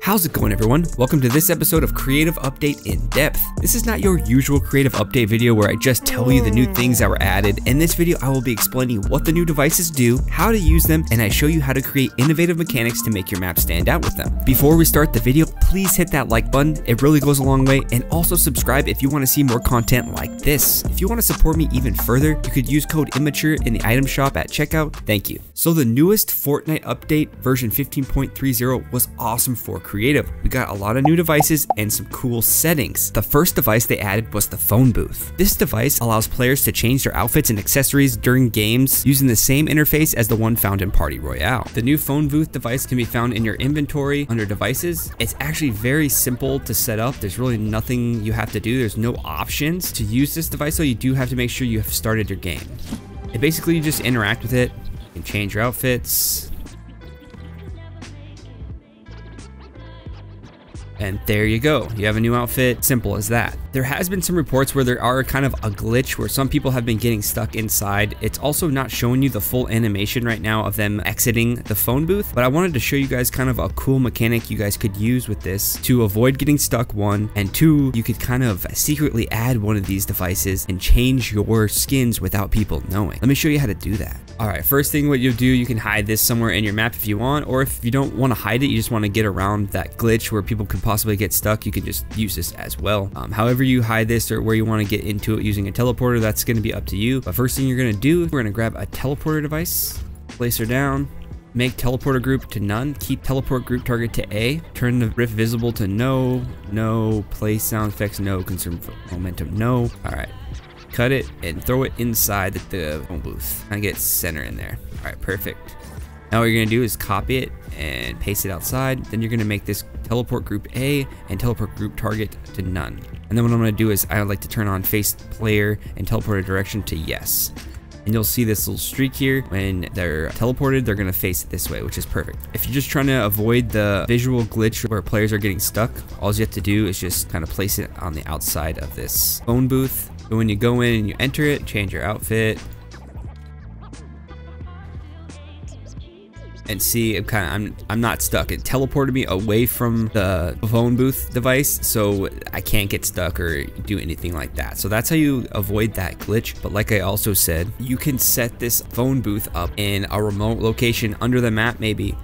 How's it going everyone? Welcome to this episode of Creative Update in Depth. This is not your usual creative update video where I just tell you the new things that were added. In this video, I will be explaining what the new devices do, how to use them, and I show you how to create innovative mechanics to make your map stand out with them. Before we start the video, please hit that like button. It really goes a long way, and also subscribe if you want to see more content like this. If you want to support me even further, you could use code immature in the item shop at checkout. Thank you. So the newest Fortnite update version 15.30 was awesome for creative. We got a lot of new devices and some cool settings. The first device they added was the phone booth. This device allows players to change their outfits and accessories during games using the same interface as the one found in Party Royale. The new phone booth device can be found in your inventory under devices. It's actually very simple to set up. There's really nothing you have to do. There's no options to use this device, so you do have to make sure you have started your game. And basically you just interact with it. and change your outfits, And there you go, you have a new outfit, simple as that. There has been some reports where there are kind of a glitch where some people have been getting stuck inside. It's also not showing you the full animation right now of them exiting the phone booth, but I wanted to show you guys kind of a cool mechanic you guys could use with this to avoid getting stuck one, and two, you could kind of secretly add one of these devices and change your skins without people knowing. Let me show you how to do that. All right, first thing what you'll do, you can hide this somewhere in your map if you want, or if you don't want to hide it, you just want to get around that glitch where people could possibly get stuck, you can just use this as well. Um, however you hide this or where you want to get into it using a teleporter, that's going to be up to you. But first thing you're going to do, we're going to grab a teleporter device, place her down, make teleporter group to none, keep teleport group target to A, turn the rift visible to no, no, place sound effects, no, consume momentum, no. All right, cut it and throw it inside the, the phone booth. I get center in there. All right, perfect. Now what you're gonna do is copy it and paste it outside. Then you're gonna make this teleport group A and teleport group target to none. And then what I'm gonna do is I would like to turn on face player and teleport direction to yes. And you'll see this little streak here. When they're teleported, they're gonna face it this way, which is perfect. If you're just trying to avoid the visual glitch where players are getting stuck, all you have to do is just kind of place it on the outside of this phone booth. When you go in and you enter it, change your outfit, and see I'm kind of I'm I'm not stuck. It teleported me away from the phone booth device, so I can't get stuck or do anything like that. So that's how you avoid that glitch. But like I also said, you can set this phone booth up in a remote location under the map maybe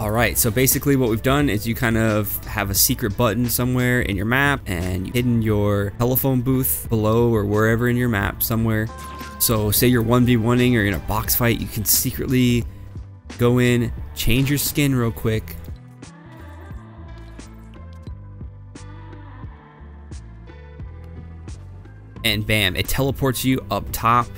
All right, so basically what we've done is you kind of have a secret button somewhere in your map and you've hidden your telephone booth below or wherever in your map somewhere. So say you're 1v1ing or in a box fight, you can secretly go in, change your skin real quick. And bam, it teleports you up top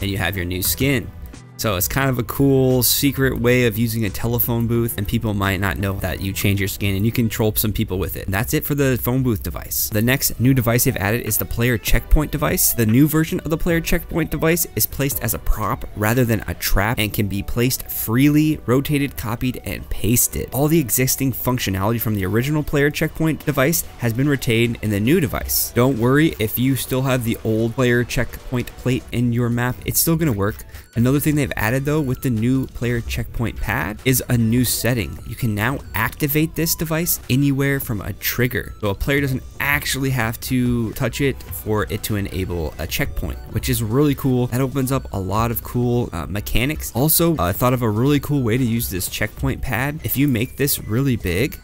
and you have your new skin. So it's kind of a cool secret way of using a telephone booth and people might not know that you change your skin and you can troll some people with it. And that's it for the phone booth device. The next new device they've added is the player checkpoint device. The new version of the player checkpoint device is placed as a prop rather than a trap and can be placed freely, rotated, copied, and pasted. All the existing functionality from the original player checkpoint device has been retained in the new device. Don't worry if you still have the old player checkpoint plate in your map, it's still going to work. Another thing they've added though with the new player checkpoint pad is a new setting. You can now activate this device anywhere from a trigger. So a player doesn't actually have to touch it for it to enable a checkpoint, which is really cool. That opens up a lot of cool uh, mechanics. Also, I uh, thought of a really cool way to use this checkpoint pad. If you make this really big,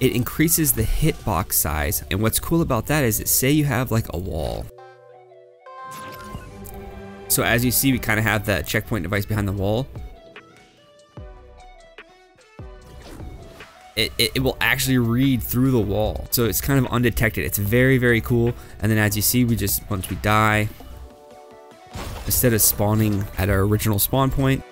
it increases the hitbox size. And what's cool about that is say you have like a wall so as you see, we kind of have that checkpoint device behind the wall. It, it, it, will actually read through the wall. So it's kind of undetected. It's very, very cool. And then as you see, we just, once we die, instead of spawning at our original spawn point,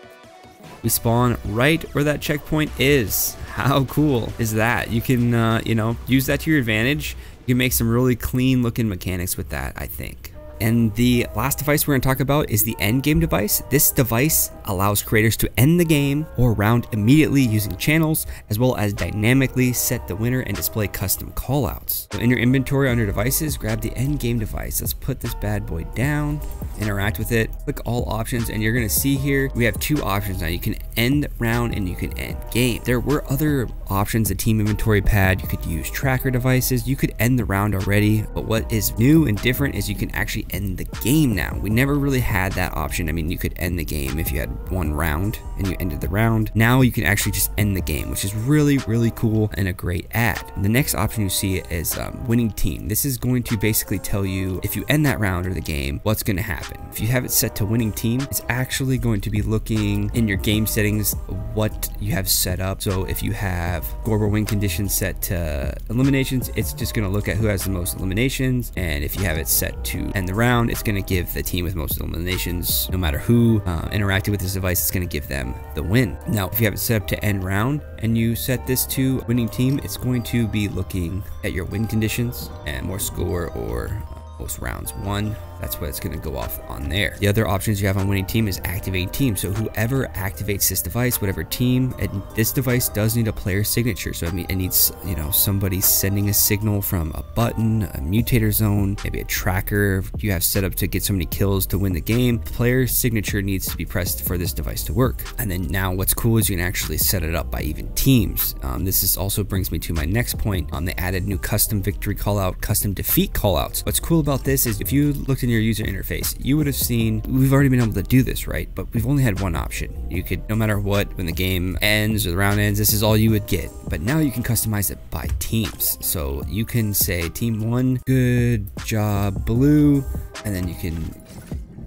we spawn right where that checkpoint is. How cool is that? You can, uh, you know, use that to your advantage. You can make some really clean looking mechanics with that, I think. And the last device we're going to talk about is the end game device. This device allows creators to end the game or round immediately using channels, as well as dynamically set the winner and display custom callouts. So in your inventory under devices, grab the end game device. Let's put this bad boy down, interact with it, click all options, and you're going to see here we have two options now. You can end round and you can end game. There were other options, the team inventory pad, you could use tracker devices, you could end the round already, but what is new and different is you can actually end the game now. We never really had that option. I mean, you could end the game if you had one round and you ended the round. Now you can actually just end the game, which is really, really cool and a great add. The next option you see is um, winning team. This is going to basically tell you if you end that round or the game, what's going to happen. If you have it set to winning team, it's actually going to be looking in your game settings what you have set up. So if you have Gorber win conditions set to eliminations, it's just going to look at who has the most eliminations. And if you have it set to end the round, it's going to give the team with most eliminations, no matter who uh, interacted with this device, is going to give them the win. Now, if you have it set up to end round and you set this to winning team, it's going to be looking at your win conditions and more score or most rounds won. That's what it's going to go off on there. The other options you have on winning team is activate team. So whoever activates this device, whatever team, and this device does need a player signature. So I mean, it needs, you know, somebody sending a signal from a button, a mutator zone, maybe a tracker you have set up to get so many kills to win the game. Player signature needs to be pressed for this device to work. And then now what's cool is you can actually set it up by even teams. Um, this is also brings me to my next point. Um, they added new custom victory callout, custom defeat callouts. What's cool about this is if you looked in your user interface, you would have seen we've already been able to do this, right? But we've only had one option. You could, no matter what, when the game ends or the round ends, this is all you would get. But now you can customize it by teams. So you can say team one, good job, blue, and then you can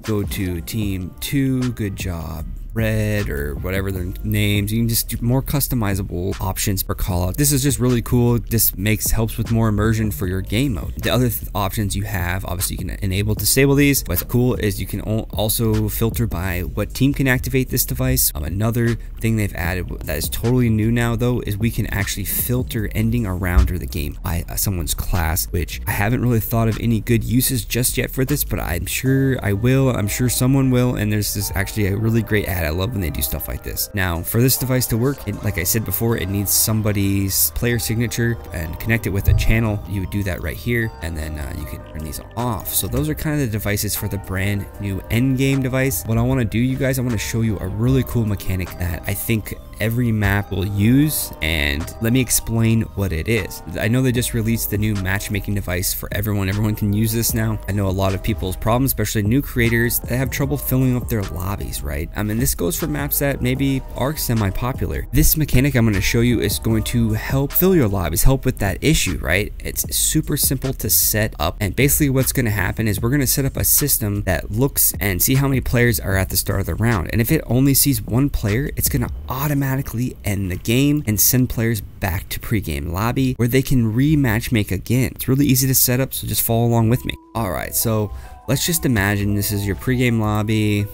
go to team two, good job, red or whatever their names. You can just do more customizable options for callout. This is just really cool. This makes helps with more immersion for your game mode. The other th options you have, obviously you can enable disable these. What's cool is you can also filter by what team can activate this device. Um, another thing they've added that is totally new now though is we can actually filter ending a round or the game by uh, someone's class, which I haven't really thought of any good uses just yet for this, but I'm sure I will. I'm sure someone will. And there's this actually a really great add I love when they do stuff like this. Now, for this device to work, it, like I said before, it needs somebody's player signature and connect it with a channel. You would do that right here, and then uh, you can turn these off. So those are kind of the devices for the brand new endgame device. What I want to do, you guys, I want to show you a really cool mechanic that I think every map will use and let me explain what it is. I know they just released the new matchmaking device for everyone. Everyone can use this now. I know a lot of people's problems, especially new creators that have trouble filling up their lobbies, right? I mean, this goes for maps that maybe are semi-popular. This mechanic I'm going to show you is going to help fill your lobbies, help with that issue, right? It's super simple to set up. And basically what's going to happen is we're going to set up a system that looks and see how many players are at the start of the round. And if it only sees one player, it's going to automatically end the game and send players back to pregame lobby where they can rematch make again. It's really easy to set up, so just follow along with me. Alright, so let's just imagine this is your pregame lobby.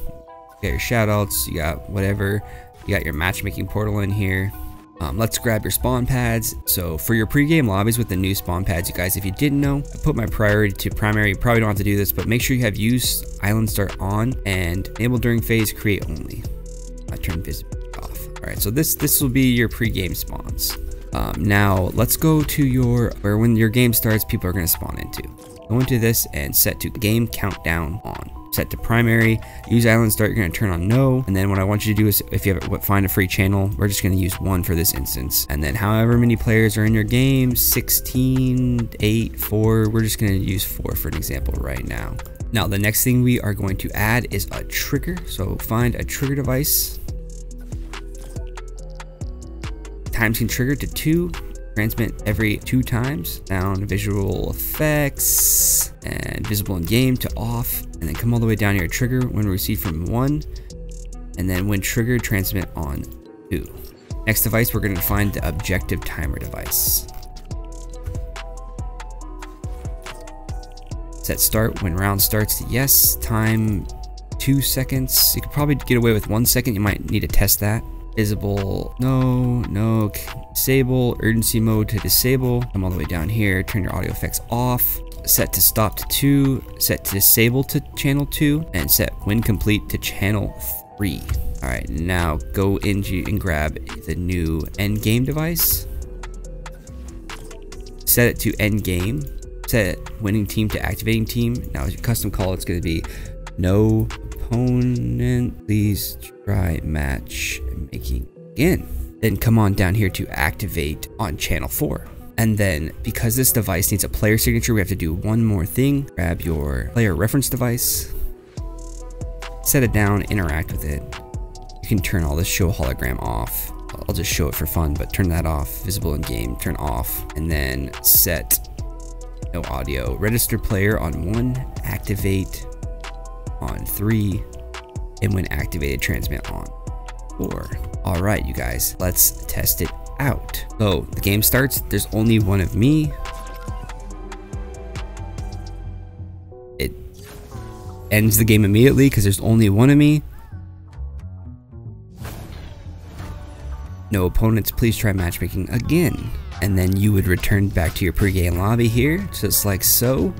Got your shoutouts, you got whatever. You got your matchmaking portal in here. Um, let's grab your spawn pads. So for your pregame lobbies with the new spawn pads, you guys, if you didn't know, I put my priority to primary. You probably don't have to do this, but make sure you have use island start on and enable during phase create only. I turn visibility off. All right, so this this will be your pre-game spawns. Um, now let's go to your where when your game starts, people are to spawn into. Go into this and set to game countdown on. Set to primary. Use island start. You're to turn on no. And then what I want you to do is if you have find a free channel, we're just going to use one for this instance. And then however many players are in your game, 16, 8, 4. We're just going to use four for an example right now. Now the next thing we are going to add is a trigger. So find a trigger device times can trigger to two. Transmit every two times. Sound, visual effects, and visible in game to off. And then come all the way down here. Trigger when received from one. And then when triggered, transmit on two. Next device, we're going to find the objective timer device. Set start when round starts to yes. Time two seconds. You could probably get away with one second. You might need to test that. Visible, no, no, disable, urgency mode to disable. Come all the way down here, turn your audio effects off. Set to stop to 2, set to disable to channel 2, and set when complete to channel 3. Alright, now go in and grab the new end game device. Set it to end game. Set winning team to activating team. Now as your custom call, it's going to be no opponent, please try match making again. Then come on down here to activate on channel 4. And then because this device needs a player signature, we have to do one more thing. Grab your player reference device, set it down, interact with it. You can turn all this show hologram off. I'll just show it for fun, but turn that off, visible in game, turn off, and then set no audio. Register player on one, activate on three, and when activated, transmit on four. All right, you guys, let's test it out. So the game starts, there's only one of me. It ends the game immediately because there's only one of me. No opponents, please try matchmaking again. And then you would return back to your pregame lobby here, just like so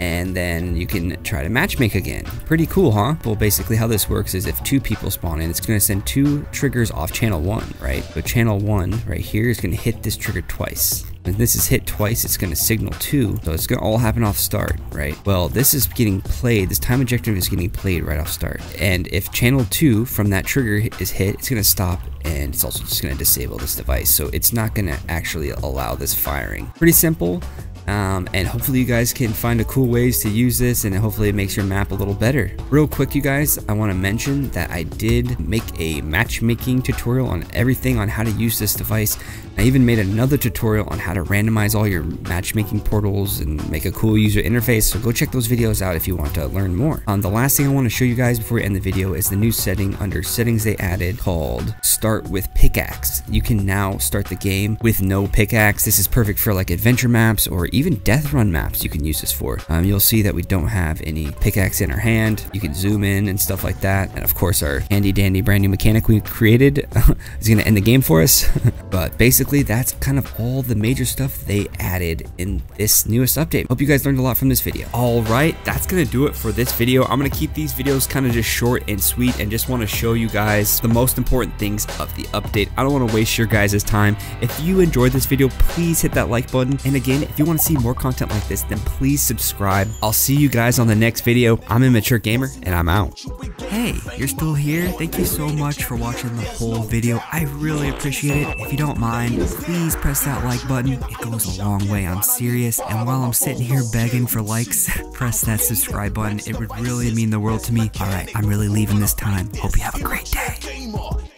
and then you can try to matchmake again. Pretty cool, huh? Well, basically how this works is if two people spawn in, it's gonna send two triggers off channel one, right? So channel one right here is gonna hit this trigger twice. When this is hit twice, it's going to signal two, so it's going to all happen off start, right? Well, this is getting played, this time objective is getting played right off start. And if channel two from that trigger is hit, it's going to stop and it's also just going to disable this device. So it's not going to actually allow this firing. Pretty simple. Um, and hopefully you guys can find a cool ways to use this and hopefully it makes your map a little better. Real quick you guys, I want to mention that I did make a matchmaking tutorial on everything on how to use this device. I even made another tutorial on how to randomize all your matchmaking portals and make a cool user interface, so go check those videos out if you want to learn more. Um, the last thing I want to show you guys before we end the video is the new setting under settings they added called start with pickaxe. You can now start the game with no pickaxe. This is perfect for like adventure maps or even death run maps you can use this for. Um, you'll see that we don't have any pickaxe in our hand. You can zoom in and stuff like that. And of course our handy dandy brand new mechanic we created is going to end the game for us. but basically that's kind of all the major stuff they added in this newest update. Hope you guys learned a lot from this video. All right, that's going to do it for this video. I'm going to keep these videos kind of just short and sweet and just want to show you guys the most important things of the update. I don't want to waste your guys' time. If you enjoyed this video, please hit that like button. And again, if you want to see more content like this, then please subscribe. I'll see you guys on the next video. I'm Immature Gamer, and I'm out. Hey, you're still here? Thank you so much for watching the whole video. I really appreciate it. If you don't mind, please press that like button. It goes a long way, I'm serious. And while I'm sitting here begging for likes, press that subscribe button. It would really mean the world to me. Alright, I'm really leaving this time. Hope you have a great day.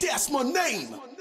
That's my name.